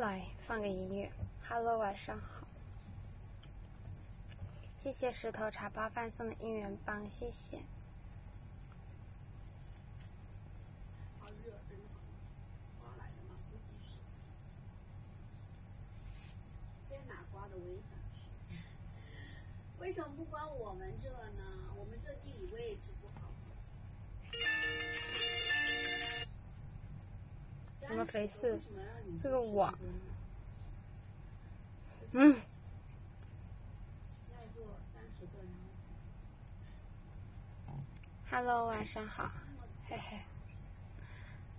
来。放个音乐，Hello，晚上好，谢谢石头茶包饭送的应援棒，谢谢。为什么不关我们这呢？我们这地理位置不好。怎么回事？这个网，嗯。Hello，晚上好，嘿嘿。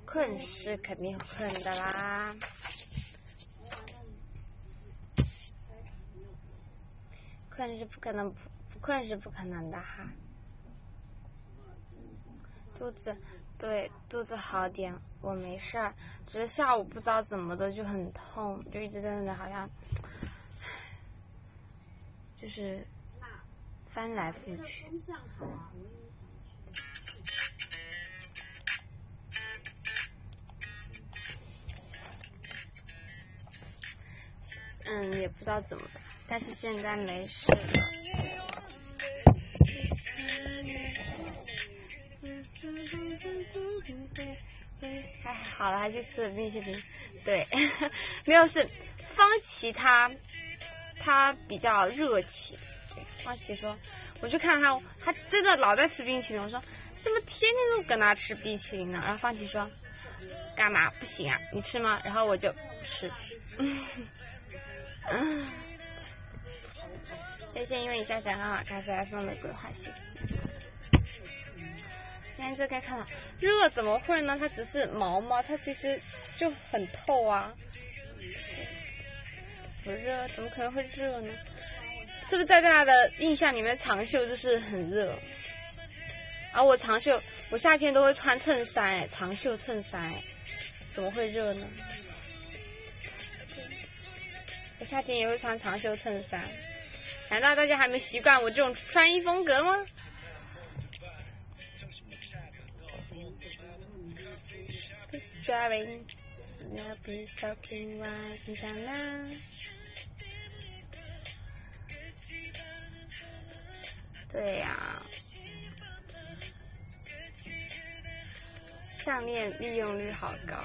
困是肯定困的啦。困是不可能不不困是不可能的哈。肚子。对，肚子好点，我没事儿，只是下午不知道怎么的就很痛，就一直在那里好像，就是翻来覆去。嗯，也不知道怎么，但是现在没事了。哎，好了，还去吃了冰淇淋。对，没有是方琦他他比较热情。方琪说，我去看他，他真的老在吃冰淇淋。我说，怎么天天都跟他吃冰淇淋呢？然后方琪说，干嘛不行啊？你吃吗？然后我就吃。谢谢，因为你笑起来很好看，所以送玫瑰花，谢谢。现在该看了热怎么会呢？它只是毛毛，它其实就很透啊。不热，怎么可能会热呢？是不是在大家的印象里面，长袖就是很热？而我长袖，我夏天都会穿衬衫，哎，长袖衬衫，哎，怎么会热呢？我夏天也会穿长袖衬衫，难道大家还没习惯我这种穿衣风格吗？driving, now be talking while in 对呀，项链利用率好高。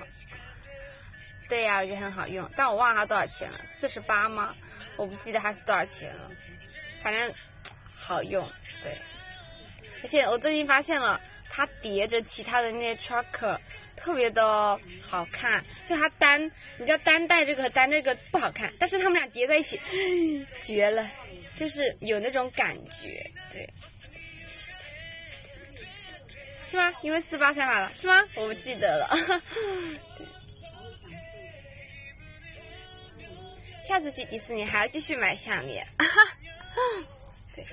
对呀，我觉得很好用，但我忘了它多少钱了，四十八吗？我不记得它是多少钱了，反正好用，对。而且我最近发现了，它叠着其他的那些 trucker。特别的好看，就它单，你知道单带这个和单这个不好看，但是他们俩叠在一起，绝了，就是有那种感觉，对，是吗？因为四八才买了，是吗？我不记得了，对，下次去迪士尼还要继续买项链，对，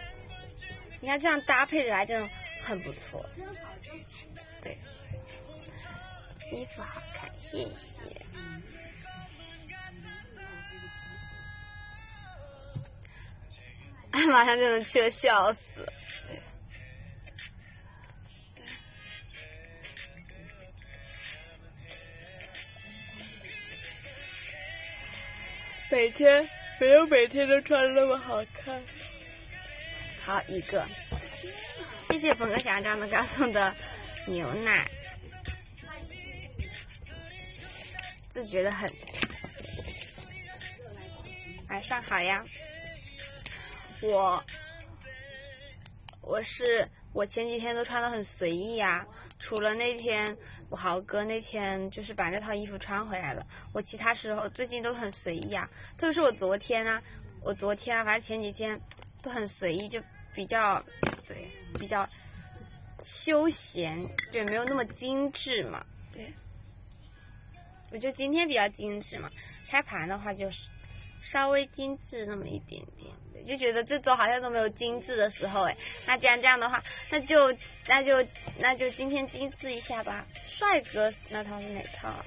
你看这样搭配着来，真的很不错。对衣服好看，谢谢。马上就能去了，笑死。每天没有每天都穿的那么好看。好一个，谢谢鹏哥小张的刚送的牛奶。自觉的很，晚上好呀。我我是我前几天都穿的很随意呀，除了那天我豪哥那天就是把那套衣服穿回来了，我其他时候最近都很随意啊。特别是我昨天啊，我昨天啊，反正前几天都很随意，就比较对比较休闲，对没有那么精致嘛，对。我就今天比较精致嘛，拆盘的话就是稍微精致那么一点点，就觉得这周好像都没有精致的时候哎。那既然这样的话，那就那就那就今天精致一下吧。帅哥那套是哪套啊？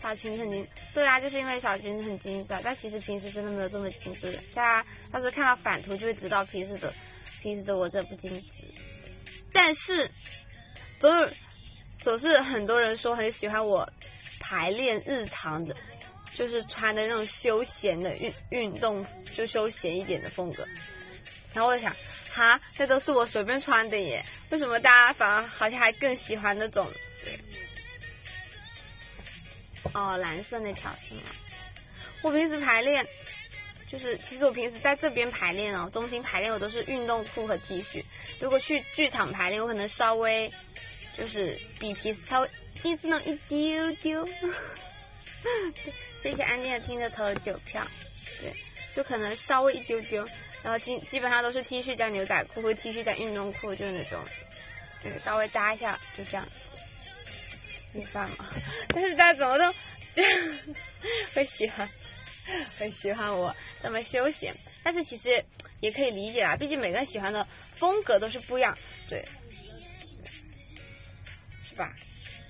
小裙子很精，对啊，就是因为小裙子很精致，但其实平时真的没有这么精致的。大家要是看到反图就会知道平时的平时的我这不精致。但是总有总是很多人说很喜欢我排练日常的，就是穿的那种休闲的运运动就休闲一点的风格。然后我就想，哈，这都是我随便穿的耶，为什么大家反而好像还更喜欢那种？哦，蓝色那条是吗？我平时排练，就是其实我平时在这边排练哦，中心排练我都是运动裤和 T 恤。如果去剧场排练，我可能稍微就是比平时稍微精致那一丢丢。谢谢安静的听着投了九票，对，就可能稍微一丢丢，然后基基本上都是 T 恤加牛仔裤或 T 恤加运动裤，就是那种，对，稍微搭一下就这样。吃饭嘛，但是大家怎么都 会喜欢，会喜欢我这么休闲，但是其实也可以理解啦，毕竟每个人喜欢的风格都是不一样，对，吧？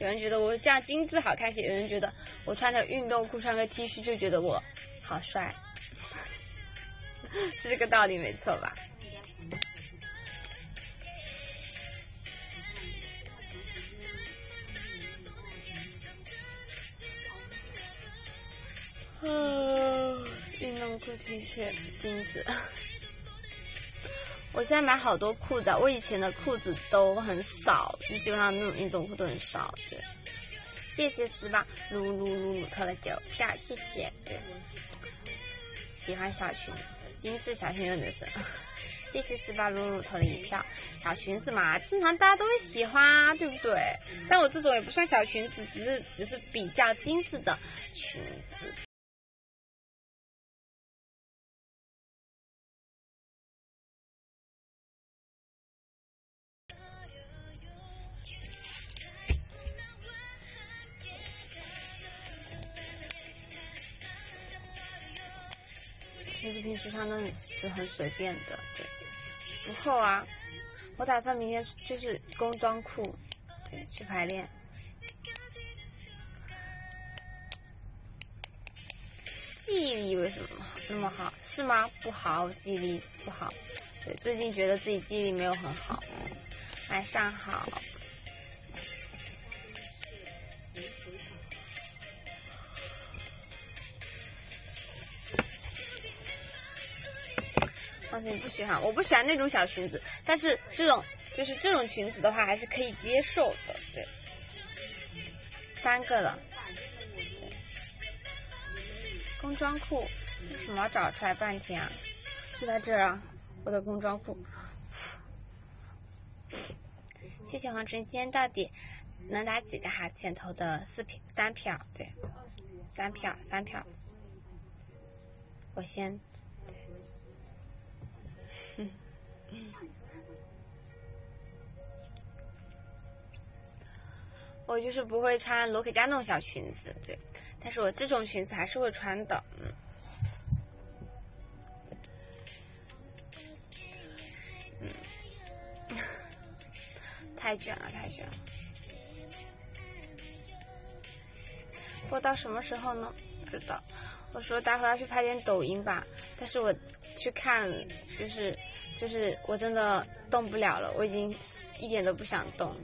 有人觉得我这样精致好看些，有人觉得我穿着运动裤穿个 T 恤就觉得我好帅，是这个道理没错吧？嗯，运动裤 T 恤精致。我现在买好多裤子，我以前的裤子都很少，就基本上那种运动裤都很少。对，谢谢十八，噜噜噜噜投了九票，谢谢。对，喜欢小裙子，精致小裙子是。谢谢十八，噜噜投了一票。小裙子嘛，经常大家都会喜欢，对不对？但我这种也不算小裙子，只是只是比较精致的裙子。就很随便的，对，不厚啊。我打算明天就是工装裤，对，去排练。记忆力为什么那么好？是吗？不好，记忆力不好。对，最近觉得自己记忆力没有很好。晚上好。放心，不喜欢，我不喜欢那种小裙子，但是这种就是这种裙子的话，还是可以接受的，对。三个了。工装裤为什么要找出来半天啊？就在这儿啊，我的工装裤。谢谢黄晨，今天到底能打几个哈欠？投的四票，三票，对，三票，三票。我先。我就是不会穿罗可佳那种小裙子，对，但是我这种裙子还是会穿的，嗯。嗯，太卷了，太卷了。播到什么时候呢？不知道。我说待会要去拍点抖音吧，但是我去看，就是就是我真的动不了了，我已经一点都不想动。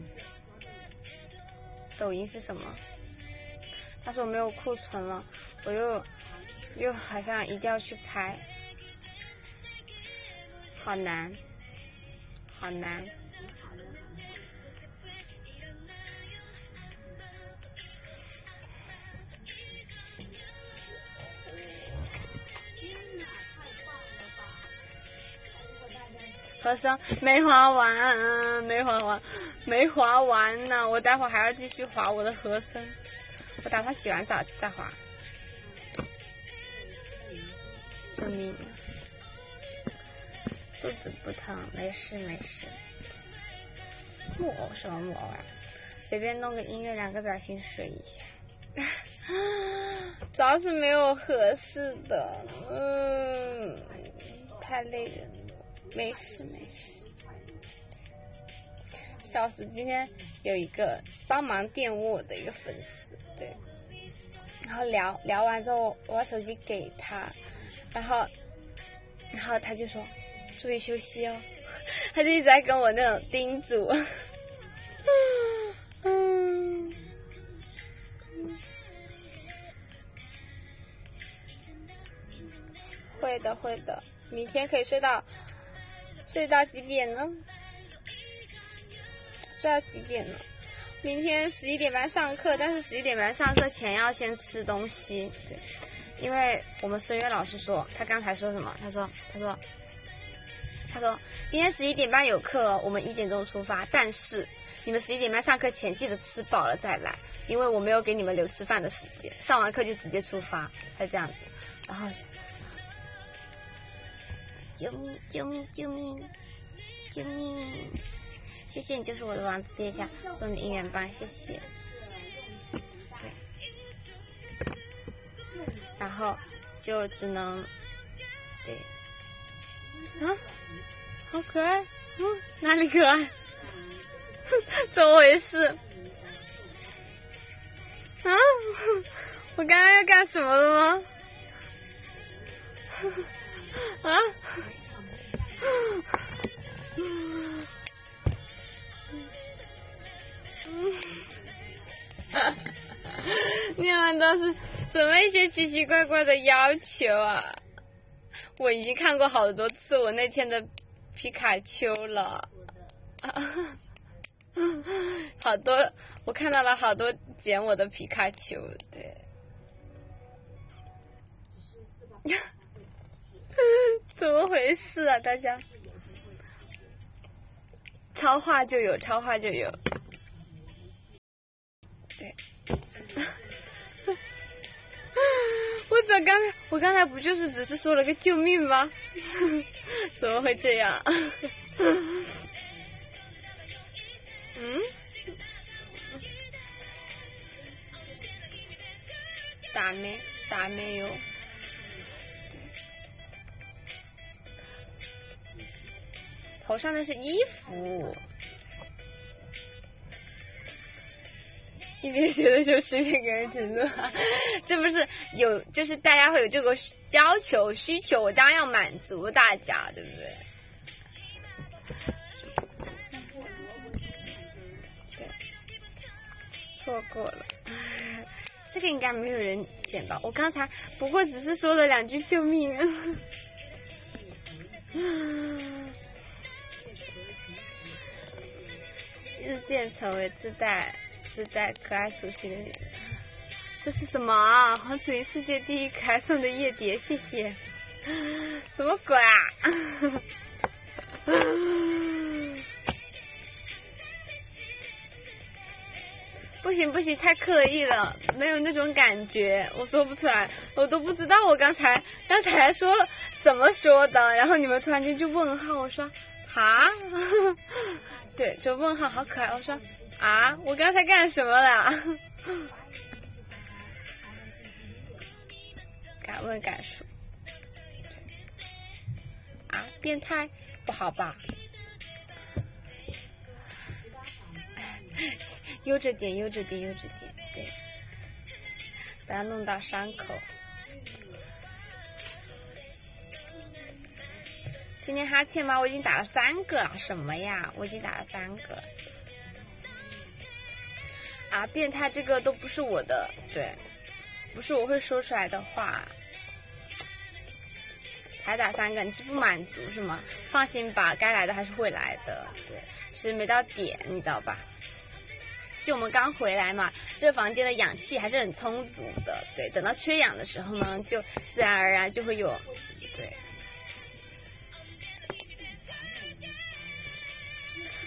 抖音是什么？但是我没有库存了，我又又好像一定要去拍，好难，好难。和声没滑完，没滑完，没滑完呢。我待会还要继续滑我的和声，我打算洗完澡再滑。救命！肚子不疼，没事没事。木偶什么木偶啊？随便弄个音乐，两个表情睡一下。主要是没有合适的，嗯，太累人了。没事没事，笑死！今天有一个帮忙电我的一个粉丝，对，然后聊聊完之后，我把手机给他，然后然后他就说注意休息哦，他就一直在跟我那种叮嘱。嗯，会的会的，明天可以睡到睡到几点呢？睡到几点呢？明天十一点半上课，但是十一点半上课前要先吃东西，对，因为我们声乐老师说，他刚才说什么？他说他说他说今天十一点半有课，我们一点钟出发，但是。你们十一点半上课前记得吃饱了再来，因为我没有给你们留吃饭的时间。上完课就直接出发，他这样子。然后，救命！救命！救命！救命！谢谢你，就是我的王子殿下，送你一元棒，谢谢。然后就只能，对，啊，好可爱，嗯，哪里可爱？怎么回事？啊！我刚刚要干什么了吗？呵呵啊！你们都是什么一些奇奇怪怪的要求啊？我已经看过好多次我那天的皮卡丘了。好多，我看到了好多捡我的皮卡丘，对。怎么回事啊，大家？超话就有，超话就有。对。我怎刚才，我刚才不就是只是说了个救命吗？怎么会这样？嗯？打没？打没有？头上的是衣服。一边学的时候一边给人承诺，这不是有就是大家会有这个要求需求，我当然要满足大家，对不对？错过了，这个应该没有人捡吧？我刚才不过只是说了两句救命。日渐成为自带自带可爱属性的人，这是什么啊？黄楚云世界第一可爱送的夜蝶，谢谢。什么鬼啊？不行不行，太刻意了，没有那种感觉，我说不出来，我都不知道我刚才刚才说怎么说的，然后你们突然间就问号，我说哈，对，就问号，好可爱，我说啊，我刚才干什么了？敢问敢说，啊，变态，不好吧？悠着点，悠着点，悠着点，对，不要弄到伤口。今天哈欠吗？我已经打了三个了，什么呀？我已经打了三个。啊，变态，这个都不是我的，对，不是我会说出来的话。才打三个，你是不满足是吗？放心吧，该来的还是会来的，对，是没到点，你知道吧？就我们刚回来嘛，这房间的氧气还是很充足的，对，等到缺氧的时候呢，就自然而然就会有，对。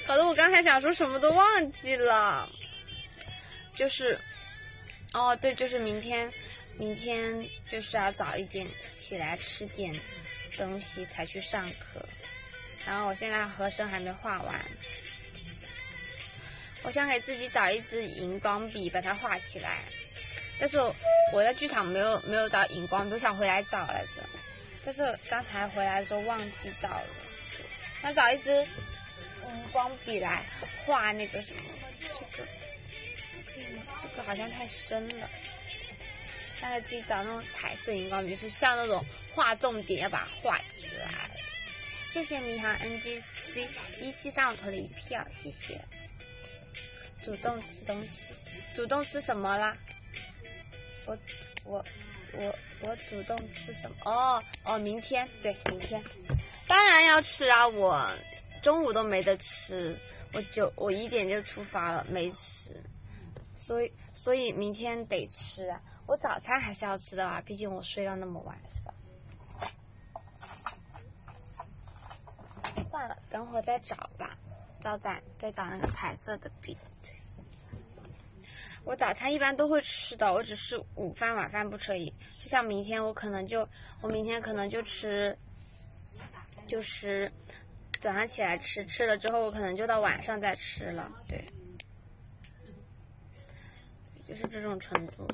搞得我刚才想说什么都忘记了，就是，哦对，就是明天，明天就是要早一点起来吃点东西才去上课，然后我现在和声还没画完。我想给自己找一支荧光笔，把它画起来。但是我在剧场没有没有找荧光都，想回来找来着。但是刚才回来的时候忘记找了，想找一支荧光笔来画那个什么，这个？这个好像太深了。想给自己找那种彩色荧光笔，是像那种画重点，要把它画起来。谢谢迷航 NGC 一七三，我投了一票，谢谢。主动吃东西，主动吃什么啦？我我我我主动吃什么？哦哦，明天对明天，当然要吃啊！我中午都没得吃，我就我一点就出发了，没吃，所以所以明天得吃啊！我早餐还是要吃的啊，毕竟我睡到那么晚，是吧？算了，等会再找吧，找再再找那个彩色的笔。我早餐一般都会吃的，我只是午饭晚饭不吃而已。就像明天我可能就，我明天可能就吃，就是早上起来吃，吃了之后我可能就到晚上再吃了，对，就是这种程度。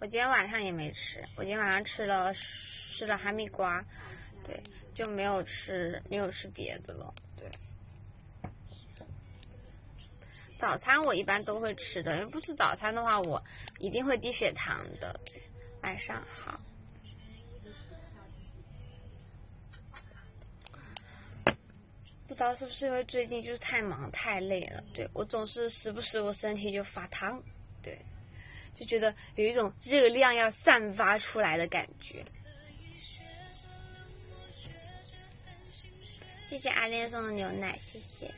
我今天晚上也没吃，我今天晚上吃了吃了哈密瓜，对，就没有吃没有吃别的了。对早餐我一般都会吃的，因为不吃早餐的话，我一定会低血糖的。晚上好，不知道是不是因为最近就是太忙太累了，对我总是时不时我身体就发烫，对，就觉得有一种热量要散发出来的感觉。谢谢阿莲送的牛奶，谢谢。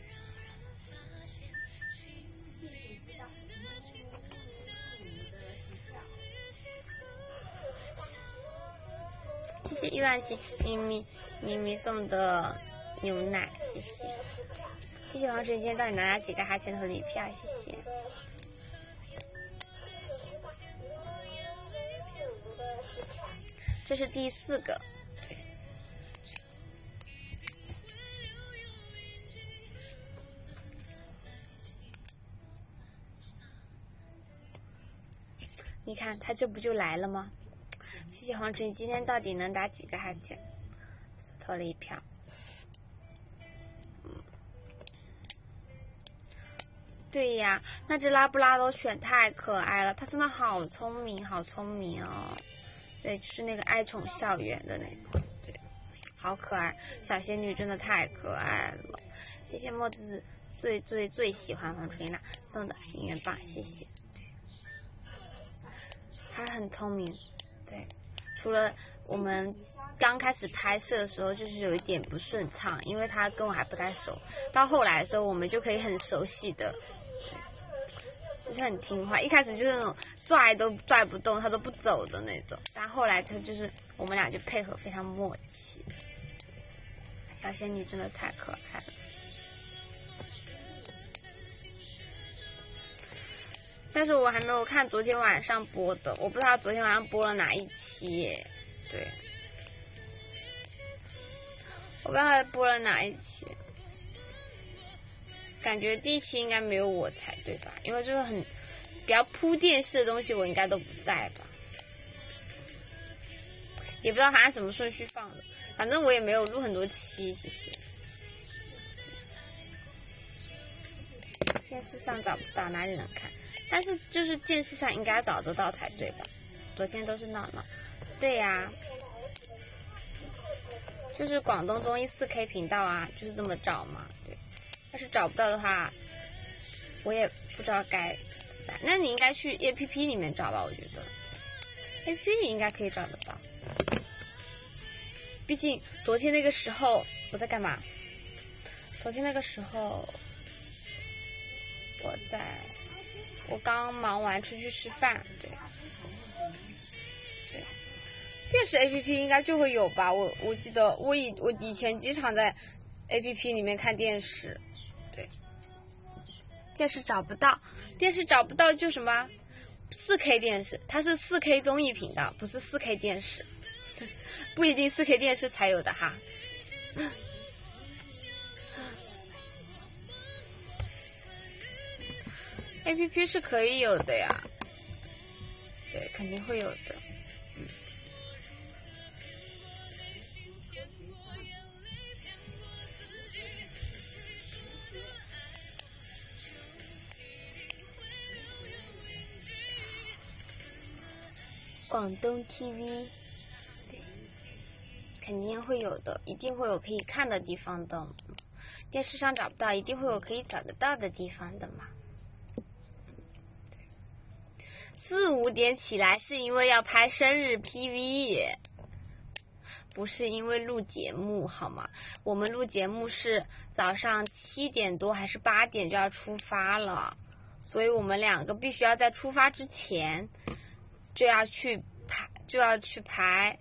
谢谢一万七咪咪咪咪送的牛奶，谢谢。谢谢王水今天到底拿了几个哈欠头的一票，谢谢。这是第四个，你看他这不就来了吗？谢谢黄春，今天到底能打几个哈欠？投了一票。对呀，那只拉布拉多犬太可爱了，它真的好聪明，好聪明哦。对，就是那个爱宠校园的那个，对，好可爱。小仙女真的太可爱了。谢谢墨子最最最喜欢黄春娜送的音乐棒，谢谢。它很聪明，对。除了我们刚开始拍摄的时候，就是有一点不顺畅，因为他跟我还不太熟。到后来的时候，我们就可以很熟悉的，就是很听话。一开始就是那种拽都拽不动，他都不走的那种。但后来他就是我们俩就配合非常默契。小仙女真的太可爱了。但是我还没有看昨天晚上播的，我不知道昨天晚上播了哪一期，对，我不知道播了哪一期，感觉第一期应该没有我才对吧？因为就是很比较铺垫式的东西，我应该都不在吧？也不知道他按什么顺序放的，反正我也没有录很多期，其实电视上找不到，哪里能看？但是就是电视上应该找得到才对吧？昨天都是闹闹，对呀，就是广东综艺四 K 频道啊，就是这么找嘛，对。要是找不到的话，我也不知道该。那你应该去 A P P 里面找吧，我觉得 A P P 里应该可以找得到。毕竟昨天那个时候我在干嘛？昨天那个时候我在。我刚忙完出去吃饭，对，对，电视 A P P 应该就会有吧？我我记得我以我以前经常在 A P P 里面看电视，电视找不到，电视找不到就什么四 K 电视，它是四 K 综艺频道，不是四 K 电视，不一定四 K 电视才有的哈。A P P 是可以有的呀，对，肯定会有的。广东 TV，肯定会有的，一定会有可以看的地方的。电视上找不到，一定会有可以找得到的地方的嘛。四五点起来是因为要拍生日 PV，不是因为录节目好吗？我们录节目是早上七点多还是八点就要出发了，所以我们两个必须要在出发之前。就要去排，就要去排，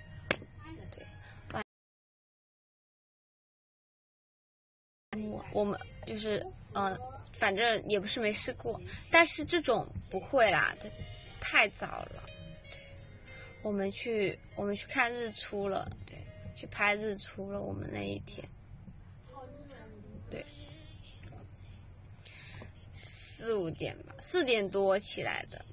对，我我们就是嗯，反正也不是没试过，但是这种不会啦，这太早了。我们去我们去看日出了，对，去拍日出了，我们那一天，对，四五点吧，四点多起来的。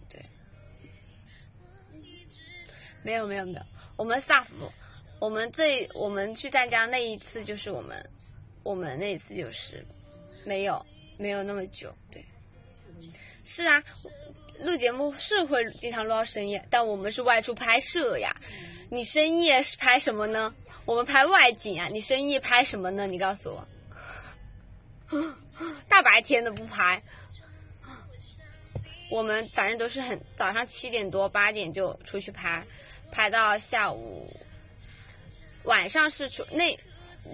没有没有没有，我们萨福我们这我们去湛江那一次就是我们我们那一次就是没有没有那么久，对，是啊，录节目是会经常录到深夜，但我们是外出拍摄呀。你深夜是拍什么呢？我们拍外景啊。你深夜拍什么呢？你告诉我，大白天的不拍。我们反正都是很早上七点多八点就出去拍。拍到下午，晚上是出那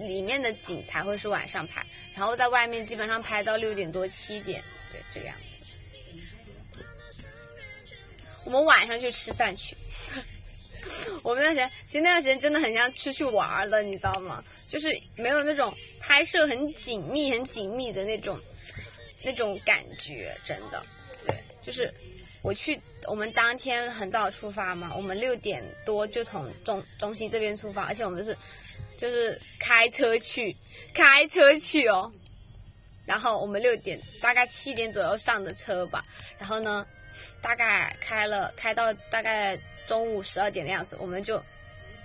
里面的景才会是晚上拍，然后在外面基本上拍到六点多七点，对这个样子。我们晚上去吃饭去，我们那时间其实那段时间真的很像出去玩了，你知道吗？就是没有那种拍摄很紧密、很紧密的那种那种感觉，真的，对，就是。我去，我们当天很早出发嘛，我们六点多就从中中心这边出发，而且我们是就是开车去，开车去哦。然后我们六点大概七点左右上的车吧，然后呢，大概开了开到大概中午十二点的样子，我们就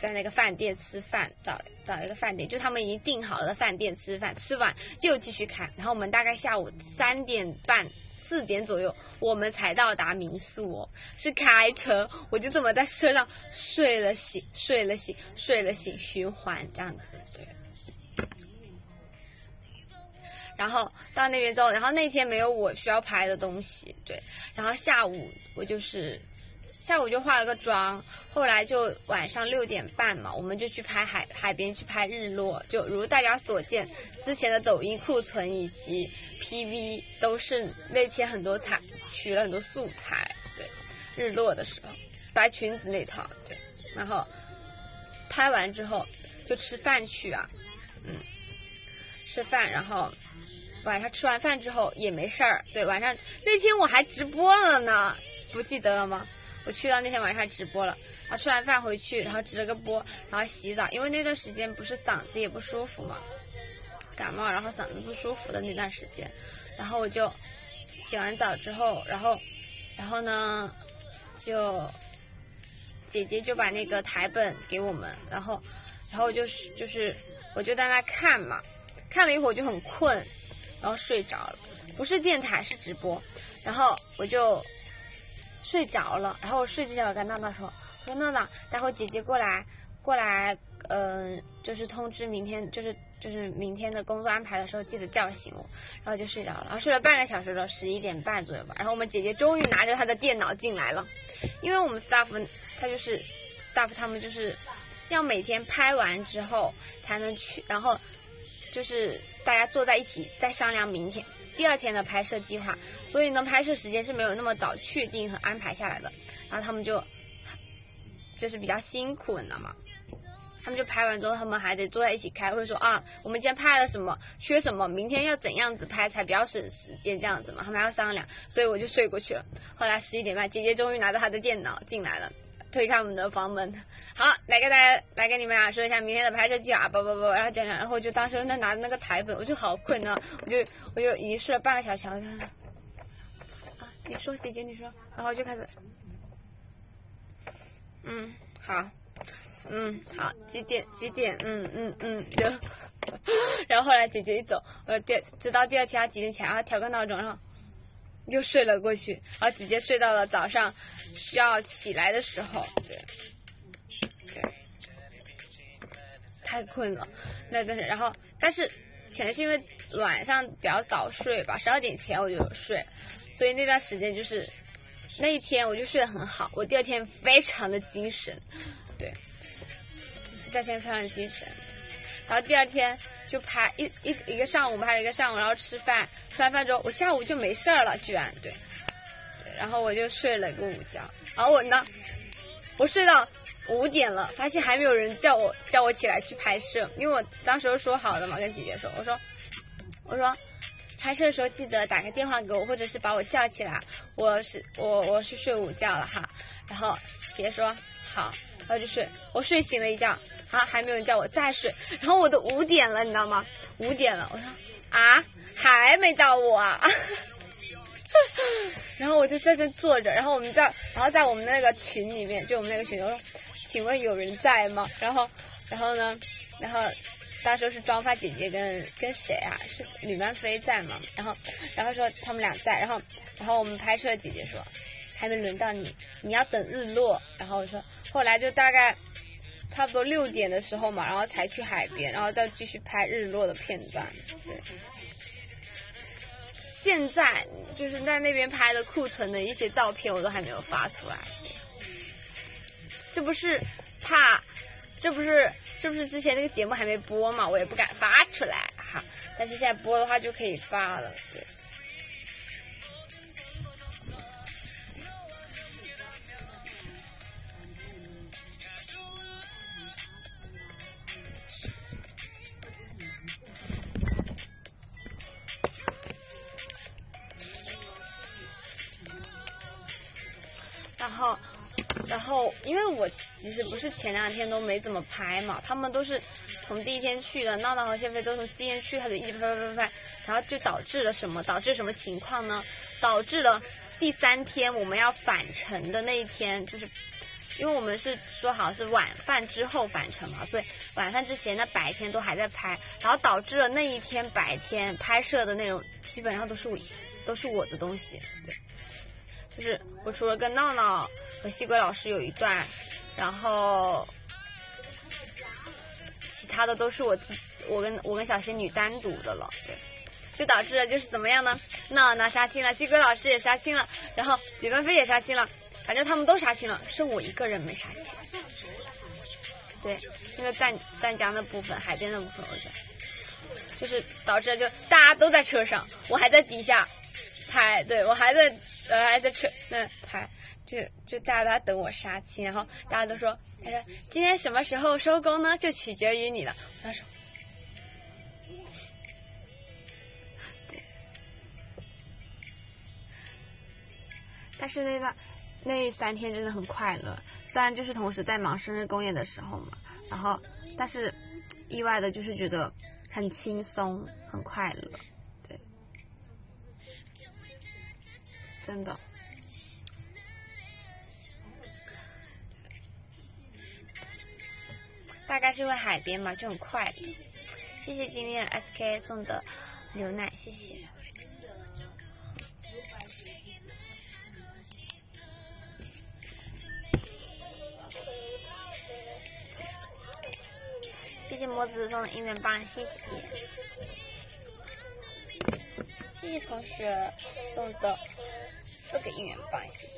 在那个饭店吃饭，找找一个饭店，就他们已经订好了的饭店吃饭，吃完又继续开，然后我们大概下午三点半。四点左右，我们才到达民宿哦，是开车，我就这么在车上睡了醒，睡了醒，睡了醒，循环这样子，对。然后到那边之后，然后那天没有我需要拍的东西，对。然后下午我就是。下午就化了个妆，后来就晚上六点半嘛，我们就去拍海海边去拍日落，就如大家所见，之前的抖音库存以及 PV 都是那天很多彩取了很多素材，对，日落的时候白裙子那套，对，然后拍完之后就吃饭去啊，嗯，吃饭，然后晚上吃完饭之后也没事儿，对，晚上那天我还直播了呢，不记得了吗？我去到那天晚上直播了，然后吃完饭回去，然后直了个播，然后洗澡，因为那段时间不是嗓子也不舒服嘛，感冒，然后嗓子不舒服的那段时间，然后我就洗完澡之后，然后然后呢就姐姐就把那个台本给我们，然后然后就是就是我就在那看嘛，看了一会儿就很困，然后睡着了，不是电台是直播，然后我就。睡着了，然后我睡着了，跟闹闹说：“我说闹闹，待会姐姐过来，过来，嗯，就是通知明天，就是就是明天的工作安排的时候，记得叫醒我。”然后就睡着了，然后睡了半个小时了，十一点半左右吧。然后我们姐姐终于拿着她的电脑进来了，因为我们 staff 他就是 staff 他们就是要每天拍完之后才能去，然后就是大家坐在一起再商量明天。第二天的拍摄计划，所以呢，拍摄时间是没有那么早确定和安排下来的。然后他们就就是比较辛苦，你知道吗？他们就拍完之后，他们还得坐在一起开会，说啊，我们今天拍了什么，缺什么，明天要怎样子拍才比较省时间，这样子嘛，他们还要商量。所以我就睡过去了。后来十一点半，姐姐终于拿着她的电脑进来了。推开我们的房门，好，来给大家来给你们俩说一下明天的拍摄计划，不不不，然后讲讲，然后就当时那拿着那个台本，我就好困呢，我就我就已经睡了半个小时，我就啊，说，姐姐你说，然后就开始，嗯，好，嗯，好，几点几点，嗯嗯嗯，就，然后后来姐姐一走，呃，第直到第二天她几点起来，然后调个闹钟，然后又睡了过去，然后直接睡到了早上需要起来的时候，对，对，太困了，那真是，然后但是可能是因为晚上比较早睡吧，十二点前我就有睡，所以那段时间就是那一天我就睡得很好，我第二天非常的精神，对，第二天非常精神，然后第二天就拍一一一个上午拍了一个上午，然后吃饭，吃完饭之后我下午就没事儿了，居然对，对，然后我就睡了一个午觉，然后我呢，我睡到五点了，发现还没有人叫我叫我起来去拍摄，因为我当时说好的嘛，跟姐姐说，我说我说拍摄的时候记得打个电话给我，或者是把我叫起来，我是我我是睡午觉了哈，然后姐姐说好，然后就睡，我睡醒了一觉，好还没有叫我再睡，然后我都五点了，你知道吗？五点了，我说啊还没到我啊。然后我就在这坐着，然后我们在，然后在我们那个群里面，就我们那个群，我说，请问有人在吗？然后，然后呢，然后当时是妆发姐姐跟跟谁啊？是吕曼飞在吗？然后，然后说他们俩在，然后，然后我们拍摄姐姐说还没轮到你，你要等日落。然后我说，后来就大概差不多六点的时候嘛，然后才去海边，然后再继续拍日落的片段，对。现在就是在那边拍的库存的一些照片，我都还没有发出来。这不是怕，这不是这不是之前那个节目还没播嘛，我也不敢发出来哈。但是现在播的话就可以发了，对。前两天都没怎么拍嘛，他们都是从第一天去的，闹闹和谢飞都从第一天去，他就一直拍拍拍拍，然后就导致了什么？导致什么情况呢？导致了第三天我们要返程的那一天，就是因为我们是说好是晚饭之后返程嘛，所以晚饭之前那白天都还在拍，然后导致了那一天白天拍摄的内容基本上都是我都是我的东西，对。就是我除了跟闹闹和西瓜老师有一段，然后其他的都是我自我跟我跟小仙女单独的了，对，就导致了就是怎么样呢？闹闹杀青了，鸡哥老师也杀青了，然后李文飞也杀青了，反正他们都杀青了，剩我一个人没杀青。对，那个湛湛江的部分，海边的部分，我觉得就是导致就大家都在车上，我还在底下拍，对我还在。呃，还在车那拍，就就大家都在等我杀青，然后大家都说，他说今天什么时候收工呢？就取决于你了。他说，但是那个那三天真的很快乐，虽然就是同时在忙生日公演的时候嘛，然后但是意外的就是觉得很轻松，很快乐。对真的，大概是因为海边嘛，就很快。谢谢今天 SK 送的牛奶，谢谢。谢谢墨子送的应援棒，谢谢。谢谢同学送的。四个应援棒，谢谢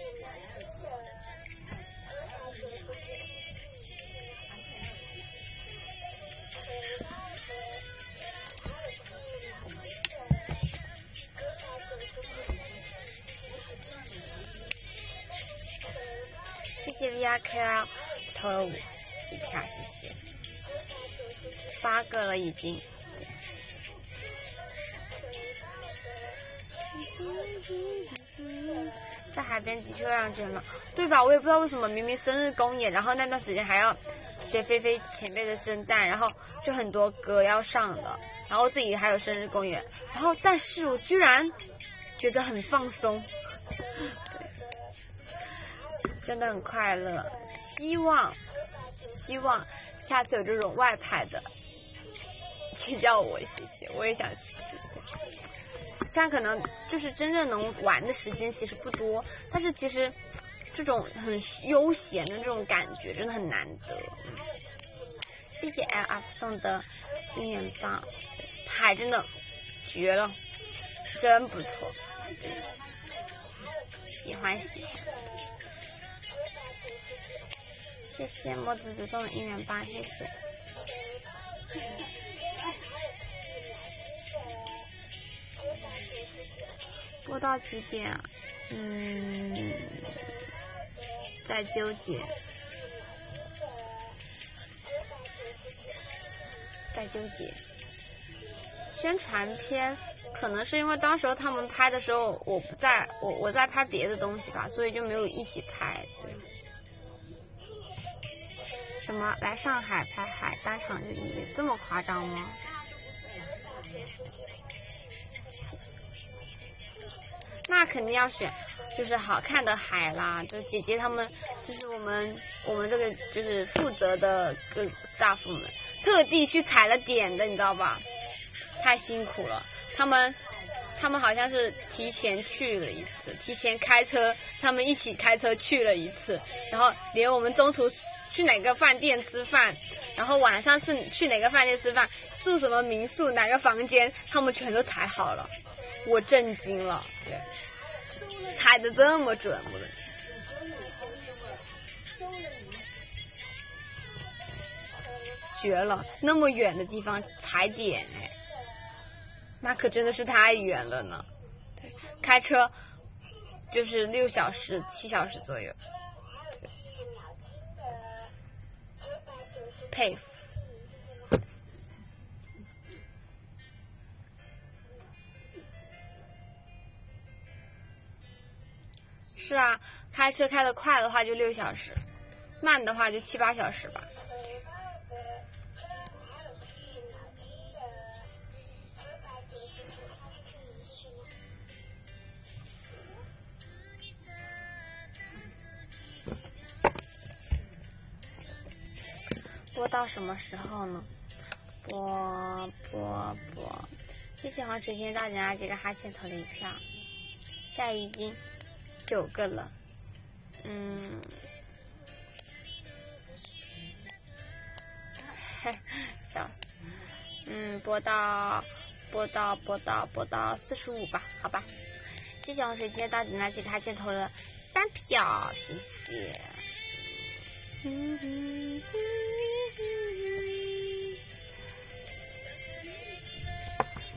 谢谢 V R K L 投了五一票，谢谢，八个了已经。在海边的确让人觉得，对吧？我也不知道为什么，明明生日公演，然后那段时间还要谢菲菲前辈的圣诞，然后就很多歌要上的，然后自己还有生日公演，然后但是我居然觉得很放松，对真的很快乐。希望希望下次有这种外派的，请叫我谢谢，我也想去。虽然可能就是真正能玩的时间其实不多，但是其实这种很悠闲的这种感觉真的很难得。谢谢 L F 送的应援棒，海真的绝了，真不错，喜欢喜欢。谢谢墨子子送的应援棒，谢谢。播到几点啊？嗯，在纠结，在纠结。宣传片可能是因为当时他们拍的时候我不在，我我在拍别的东西吧，所以就没有一起拍。对。什么？来上海拍海，当场就抑郁，这么夸张吗？那肯定要选，就是好看的海啦。就姐姐他们，就是我们我们这个就是负责的个 staff 们，特地去踩了点的，你知道吧？太辛苦了，他们他们好像是提前去了一次，提前开车，他们一起开车去了一次，然后连我们中途去哪个饭店吃饭，然后晚上是去哪个饭店吃饭，住什么民宿，哪个房间，他们全都踩好了，我震惊了。对。踩的这么准，我的天！绝了，那么远的地方踩点哎，那可真的是太远了呢。对，开车就是六小时、七小时左右，佩服。是啊，开车开的快的话就六小时，慢的话就七八小时吧。播到什么时候呢？播播播！谢谢黄水仙大姐几个哈欠投了一票，下一斤。九个了，嗯，笑，嗯，播到播到播到播到四十五吧，好吧。谢谢黄水街大姐拿起他先投了三票，谢谢。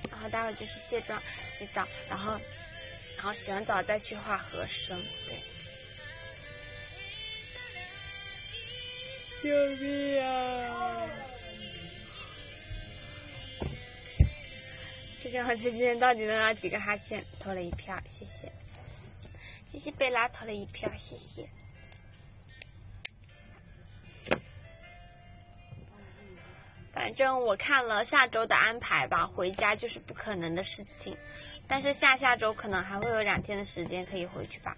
然后待会就去卸妆洗澡，然后。然后洗完澡再去画和声，对。救命啊！谢谢我今天到底能拿几个哈欠？投了一票，谢谢。谢谢贝拉投了一票，谢谢。反正我看了下周的安排吧，回家就是不可能的事情。但是下下周可能还会有两天的时间可以回去吧。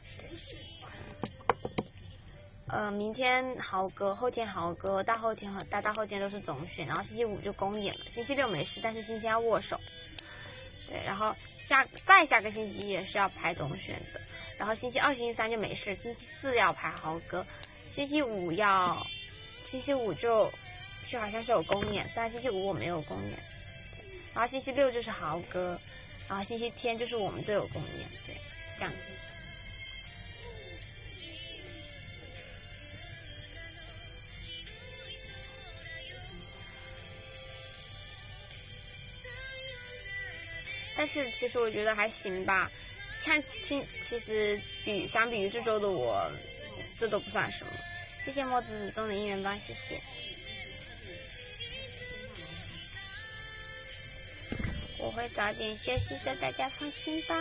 呃，明天豪哥，后天豪哥，大后天和大大后天都是总选，然后星期五就公演了。星期六没事，但是星期要握手。对，然后下再下个星期也是要排总选的。然后星期二、星期三就没事，星期四要排豪哥，星期五要，星期五就就好像是有公演，虽然星期五我没有公演。然后星期六就是豪哥。然后星期天就是我们队友公演，对，这样子。但是其实我觉得还行吧，看听其实比相比于这周的我，这都不算什么。谢谢墨子子送的应援棒，谢谢。我会早点休息的，大家放心吧。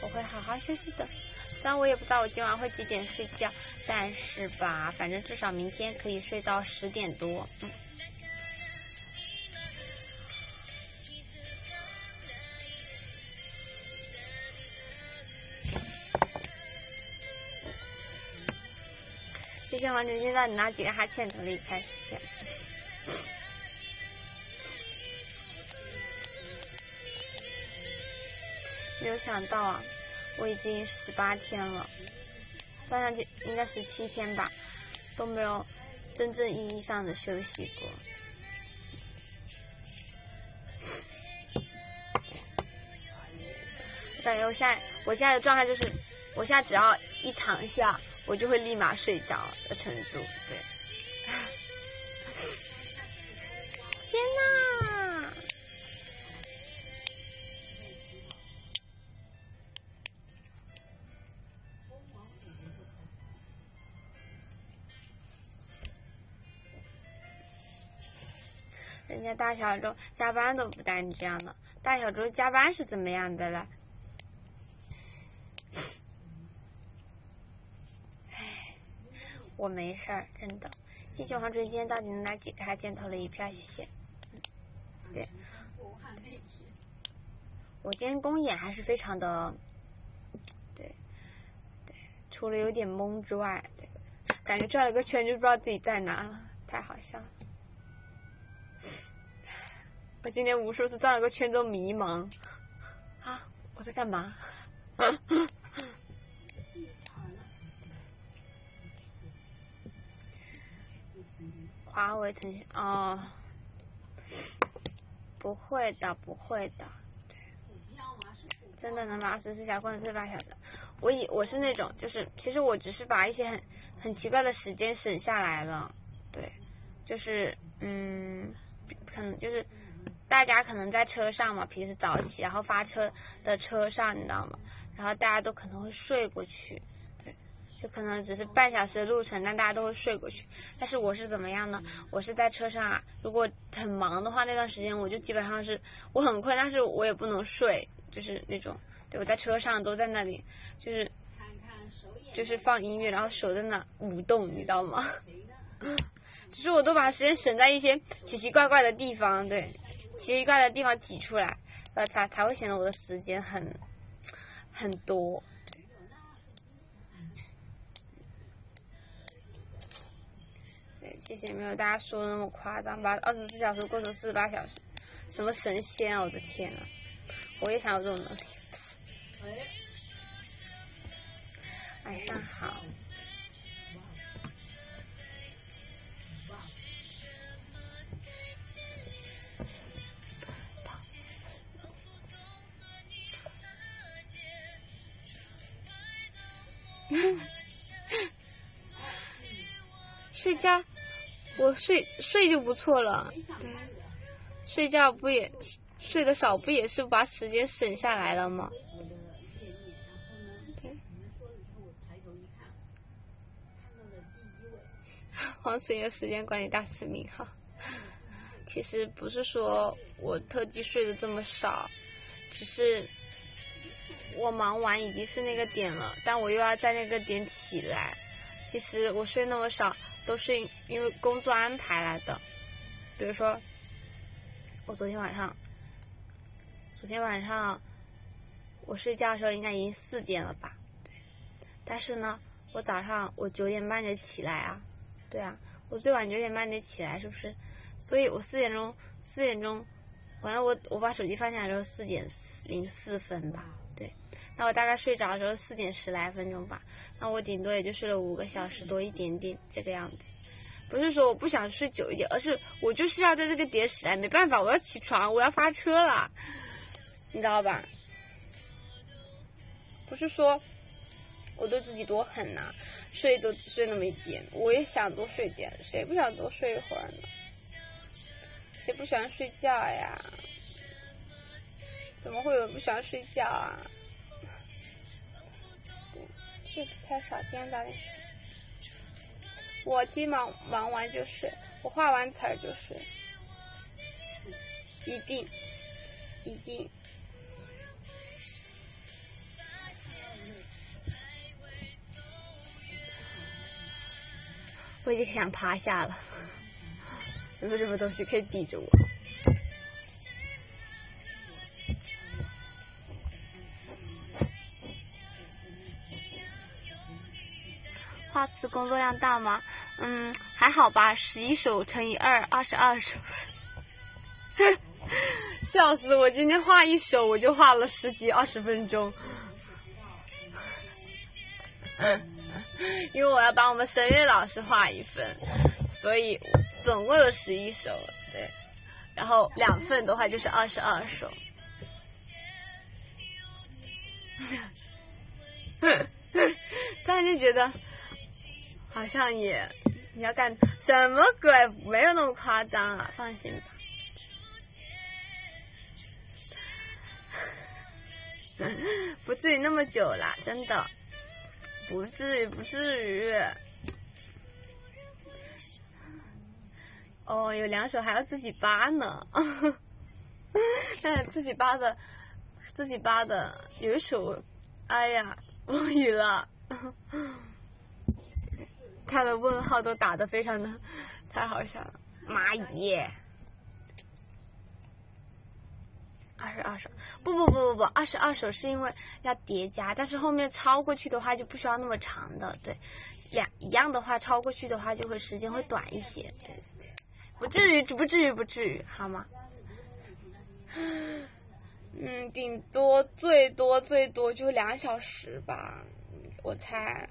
我会好好休息的。虽然我也不知道我今晚会几点睡觉，但是吧，反正至少明天可以睡到十点多。谢谢王晨今到底哪几个哈欠投了一票，没有想到啊，我已经十八天了，算上去应该十七天吧，都没有真正意义上的休息过。感觉我现在我现在的状态就是，我现在只要一躺下，我就会立马睡着的程度，对。大小周加班都不带你这样的，大小周加班是怎么样的了？我没事儿，真的。谢谢黄春，今天到底能拿几个？还见投了一票，谢谢。对。我今天公演还是非常的，对对，除了有点懵之外，对，感觉转了个圈就不知道自己在哪了，太好笑了。我今天无数次转了个圈都迷茫，啊，我在干嘛？华为腾讯哦，不会的，不会的，真的能把二十四小时或者四十八小时。我以我是那种，就是其实我只是把一些很很奇怪的时间省下来了，对，就是嗯，可能就是大家可能在车上嘛，平时早起然后发车的车上，你知道吗？然后大家都可能会睡过去。对就可能只是半小时的路程，但大家都会睡过去。但是我是怎么样呢？我是在车上啊，如果很忙的话，那段时间我就基本上是我很困，但是我也不能睡，就是那种，对我在车上都在那里，就是就是放音乐，然后手在那舞动，你知道吗？只是我都把时间省在一些奇奇怪怪的地方，对，奇奇怪的地方挤出来，呃，才才会显得我的时间很很多。谢谢，没有大家说的那么夸张，吧二十四小时过成四十八小时，什么神仙啊！我的天啊，我也想有这种能力。晚上好。睡觉。我睡睡就不错了，睡觉不也睡得少不也是把时间省下来了吗？黄水月时间管理大师名号，其实不是说我特地睡的这么少，只是我忙完已经是那个点了，但我又要在那个点起来，其实我睡那么少。都是因为工作安排来的，比如说，我昨天晚上，昨天晚上我睡觉的时候应该已经四点了吧？对，但是呢，我早上我九点半就起来啊，对啊，我最晚九点半得起来，是不是？所以我四点钟四点钟，反正我我把手机放下来的时候四点零四分吧。那我大概睡着的时候四点十来分钟吧，那我顶多也就睡了五个小时多一点点这个样子。不是说我不想睡久一点，而是我就是要在这个点起来，没办法，我要起床，我要发车了，你知道吧？不是说我对自己多狠呐，睡都只睡那么一点，我也想多睡点，谁不想多睡一会儿呢？谁不喜欢睡觉呀？怎么会有人不喜欢睡觉啊？睡的太少，今天早点睡。我急忙忙完就睡，我画完词儿就睡，一定一定。我已经想趴下了，有没有什么东西可以抵着我？画词工作量大吗？嗯，还好吧，十一首乘以二，二十二首。笑死我！今天画一首我就画了十几二十分钟。因为我要帮我们声乐老师画一份，所以总共有十一首，对。然后两份的话就是二十二首。突然就觉得好像也你要干什么鬼？没有那么夸张啊，放心吧。不至于那么久啦，真的，不至于，不至于。哦，有两首还要自己扒呢，但自己扒的，自己扒的有一首，哎呀，无语了，他的问号都打的非常的太好笑了，妈耶！二十二首，不不不不不，二十二首是因为要叠加，但是后面超过去的话就不需要那么长的，对，两一样的话超过去的话就会时间会短一些，对对对，不至于不至于不至于，好吗？嗯，顶多最多最多就两小时吧，我猜。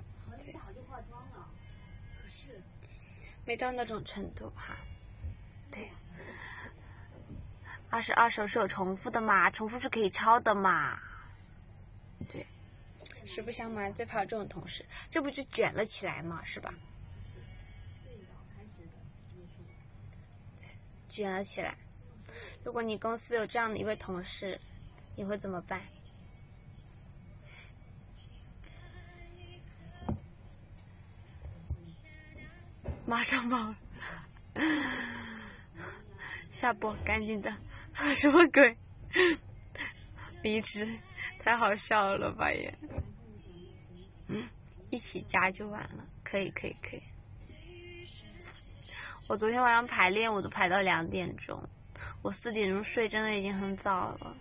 没到那种程度哈，对。二十二首是有重复的嘛？重复是可以抄的嘛？对，实不相瞒，最怕这种同事，这不就卷了起来嘛，是吧？卷了起来。如果你公司有这样的一位同事，你会怎么办？马上报。下播，赶紧的。什么鬼？离职，太好笑了吧也。嗯，一起加就完了，可以可以可以。我昨天晚上排练，我都排到两点钟，我四点钟睡，真的已经很早了。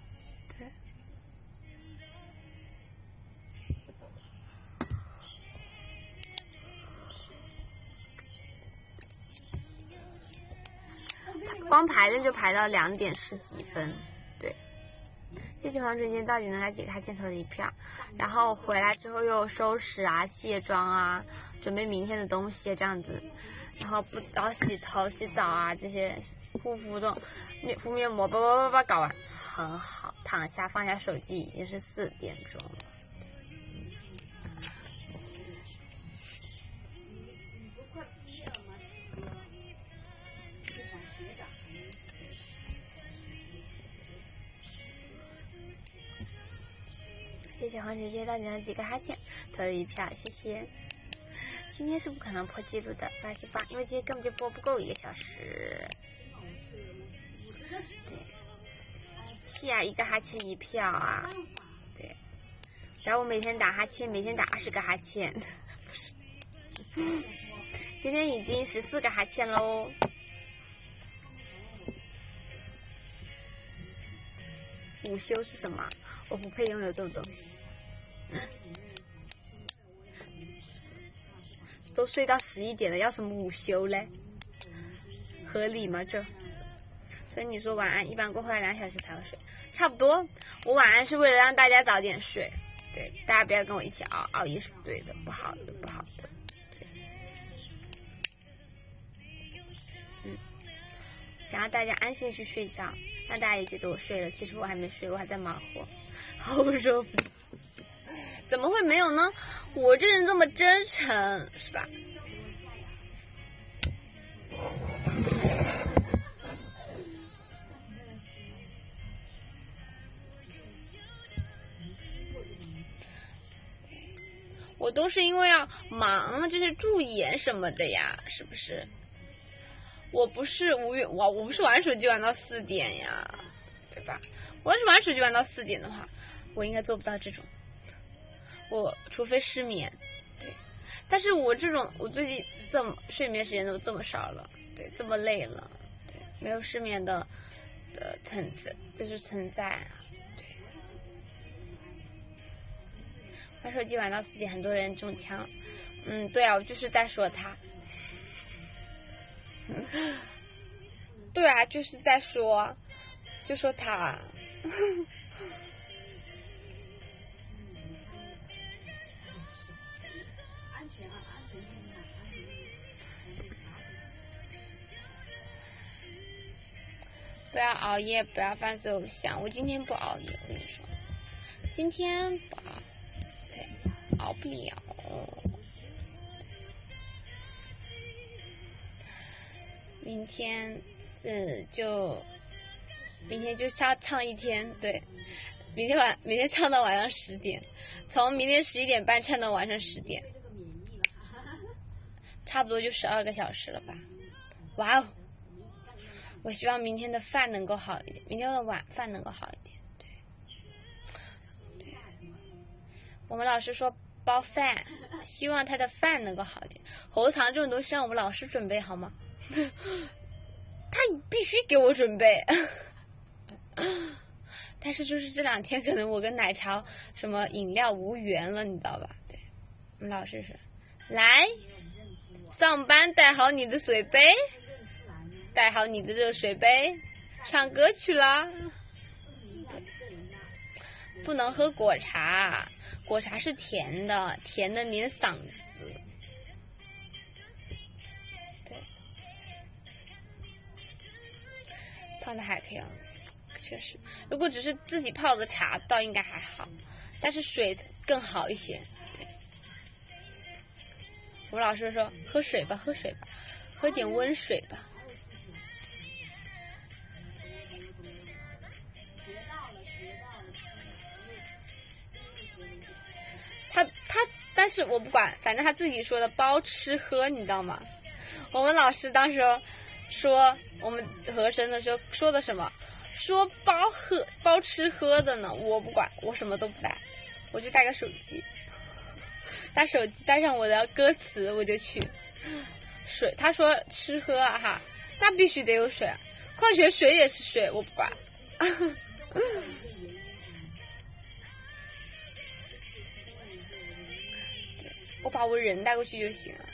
光排练就排到两点十几分，对。谢谢黄水晶到底能来几个他箭头的一票，然后回来之后又收拾啊、卸妆啊、准备明天的东西这样子，然后不然后洗头、洗澡啊这些护肤的面敷面膜叭叭叭叭搞完，很好，躺下放下手机已经是四点钟了。谢谢黄水街到你那几个哈欠，投一票，谢谢。今天是不可能破纪录的，八十八，因为今天根本就播不够一个小时。对，是啊，一个哈欠一票啊。对，然后我每天打哈欠，每天打二十个哈欠，不是。今天已经十四个哈欠喽。午休是什么？我不配拥有这种东西。都睡到十一点了，要什么午休嘞？合理吗？这？所以你说晚安一般过后两小时才会睡，差不多。我晚安是为了让大家早点睡，对，大家不要跟我一起熬，熬夜是不对的，不好的，不好的。对。嗯。想要大家安心去睡觉，让大家也觉得我睡了，其实我还没睡，我还在忙活，好不舒服。怎么会没有呢？我这人这么真诚，是吧？我都是因为要忙这些助演什么的呀，是不是？我不是无语，我我不是玩手机玩到四点呀，对吧？我要是玩手机玩到四点的话，我应该做不到这种。我除非失眠，对，但是我这种我最近这么睡眠时间都这么少了，对，这么累了，对，没有失眠的的存在，就是存在，对。玩手机玩到四点，很多人中枪，嗯，对啊，我就是在说他。对啊，就是在说，就说他。不要熬夜，不要犯所有相。我今天不熬夜，我跟你说，今天不熬，对，熬不了。明天这就，明天就唱唱一天，对，明天晚明天唱到晚上十点，从明天十一点半唱到晚上十点，差不多就十二个小时了吧。哇哦！我希望明天的饭能够好一点，明天的晚饭能够好一点。对，对。我们老师说包饭，希望他的饭能够好一点。喉糖这种东西让我们老师准备好吗？他必须给我准备。但是就是这两天，可能我跟奶茶什么饮料无缘了，你知道吧？对，我们老师是来上班带好你的水杯。带好你的热水杯，唱歌去了。不能喝果茶，果茶是甜的，甜的黏嗓子。对，胖的还可以，确实。如果只是自己泡的茶，倒应该还好，但是水更好一些。对，我们老师说喝水吧，喝水吧，喝点温水吧。是我不管，反正他自己说的包吃喝，你知道吗？我们老师当时说我们和声的时候说的什么？说包喝包吃喝的呢？我不管，我什么都不带，我就带个手机，带手机带上我的歌词我就去。水，他说吃喝啊哈，那必须得有水，矿泉水也是水，我不管。我把我人带过去就行了。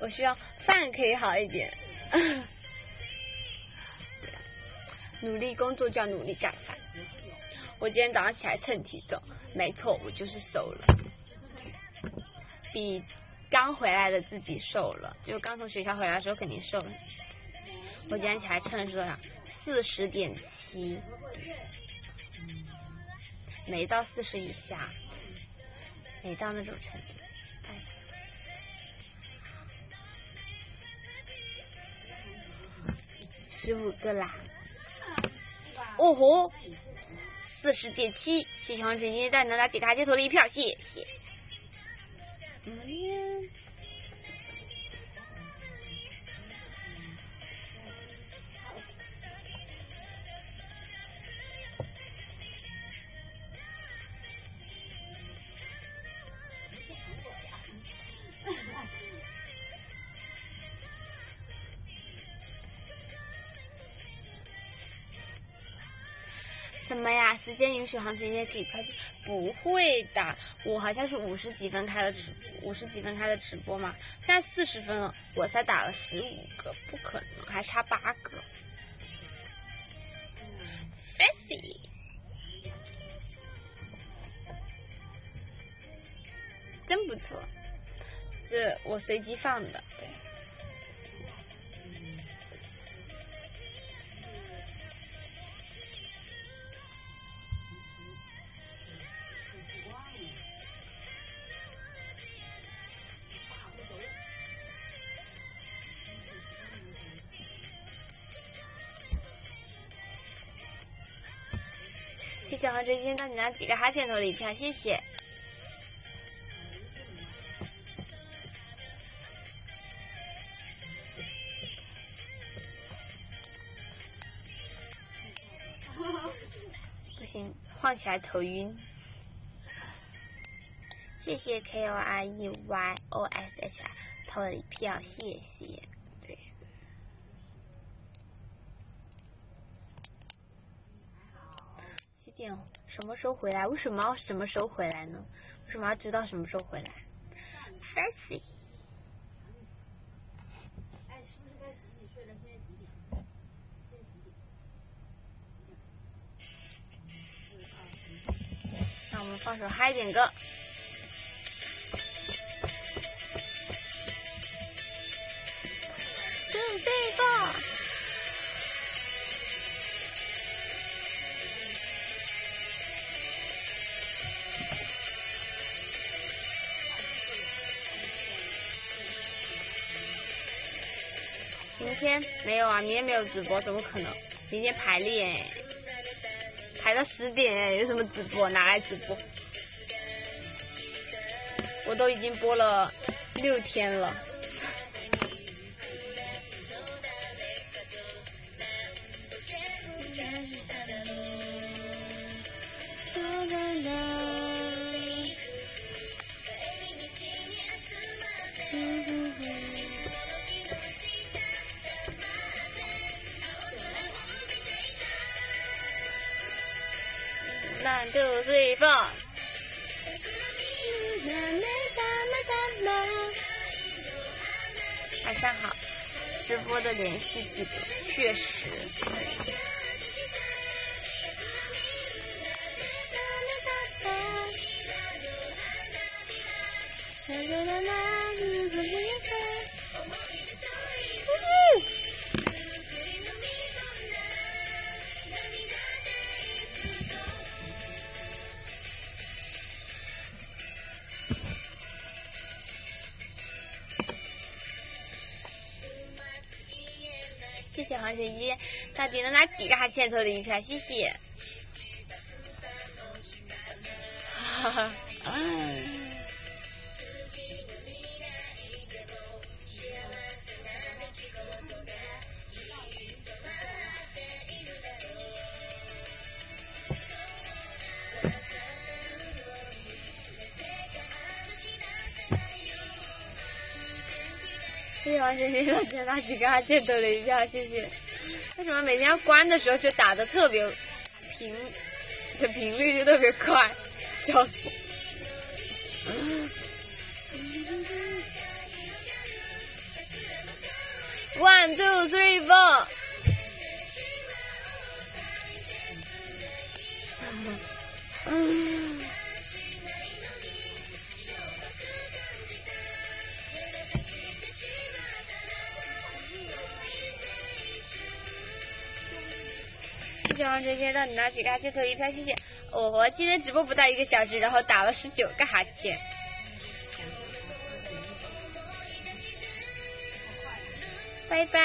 我需要饭可以好一点。努力工作就要努力干饭。我今天早上起来称体重，没错，我就是瘦了，比刚回来的自己瘦了，就刚从学校回来的时候肯定瘦了。我今天起来称是多少？四十点七，没到四十以下。没到那种程度，十五个啦，哦吼，四十点七，谢谢黄晨今天带能来给大家投了一票，谢谢。什么呀？时间允许，黄晨也可以开不会的，我好像是五十几分开的直，五十几分开的直播嘛。现在四十分了，我才打了十五个，不可能，还差八个。fancy，真不错，这我随机放的，对。谢谢黄追今天到你那几个哈欠投了一票，谢谢。不行，晃起来头晕。谢谢 K O R E Y O S H I 投了一票，谢谢。对。七点什么时候回来？为什么要什么时候回来呢？为什么要知道什么时候回来？？Fancy。哎，是不是该洗洗睡了？现在几点？现在几点？那我们放首嗨点歌。天没有啊，明天没有直播，怎么可能？明天排练，排到十点，有什么直播？拿来直播？我都已经播了六天了。谢谢黄水鸡，到底能拿几个哈欠抽的一票？谢谢。哈哈，谢谢黄水鸡，到底拿几个哈欠投了一票？谢谢。为什么每天要关的时候就打的特别频，的频率就特别快？笑死谢谢王哲先到你拿几个哈欠投一票？谢谢。我我今天直播不到一个小时，然后打了十九个哈欠。拜拜，